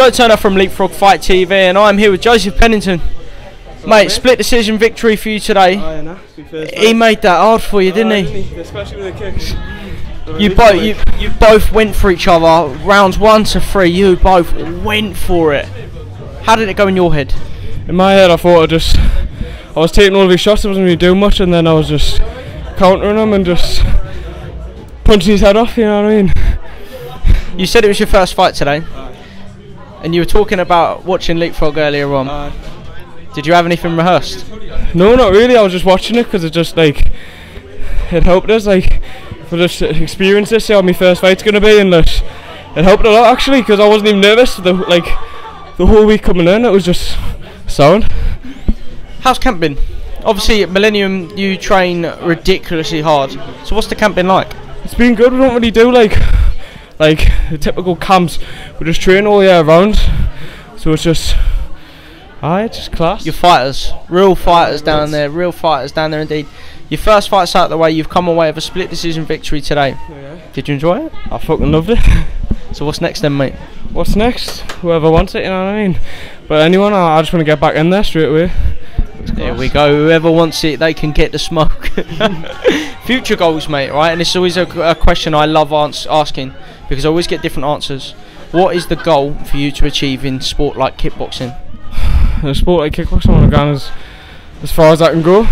Joe Turner from Leapfrog Fight TV, and I'm here with Josef Pennington. Mate, split decision victory for you today. Oh, Aye, nah, first He made that hard for you, didn't Aye, oh, he? Especially with the kicks. You both, you, you both went for each other. Rounds one to three, you both went for it. How did it go in your head? In my head, I thought I just, I was taking all of his shots. I wasn't really doing much, and then I was just countering him and just punching his head off. You know what I mean? You said it was your first fight today, uh, and you were talking about watching Leapfrog earlier on. Uh, Did you have anything rehearsed? No, not really. I was just watching it because it just like it helped us like for just experience this. See how my first fight's gonna be, and that it helped a lot actually because I wasn't even nervous. The like the whole week coming in, it was just sound. How's camp been? Obviously, at Millennium, you train ridiculously hard. So, what's the camp been like? It's been good. We don't really do like like the typical camps. We just train all year round, so it's just aye, it's just class. Your fighters, real fighters down there, real fighters down there indeed. Your first fight's out of the way, you've come away with a split decision victory today. Oh, Did you enjoy it? I fucking loved it. So, what's next then, mate? What's next? Whoever wants it, you know what I mean. But anyone, I, I just want to get back in there straight away. There we go. Whoever wants it, they can get the smoke. Future goals, mate. Right, and it's always a, a question I love asking because I always get different answers. What is the goal for you to achieve in sport like kickboxing? In a sport like kickboxing, I want to go as as far as I can go.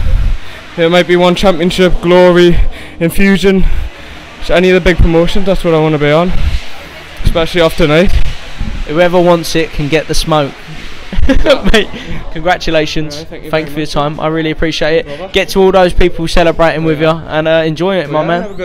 It might be one championship, glory, Enfusion, any of the big promotions. That's what I want to be on, especially off tonight. Whoever wants it can get the smoke. Mate, congratulations. Yeah, thank you Thank you for your time. I really appreciate it. Get to all those people celebrating with you and uh, enjoy it, my man.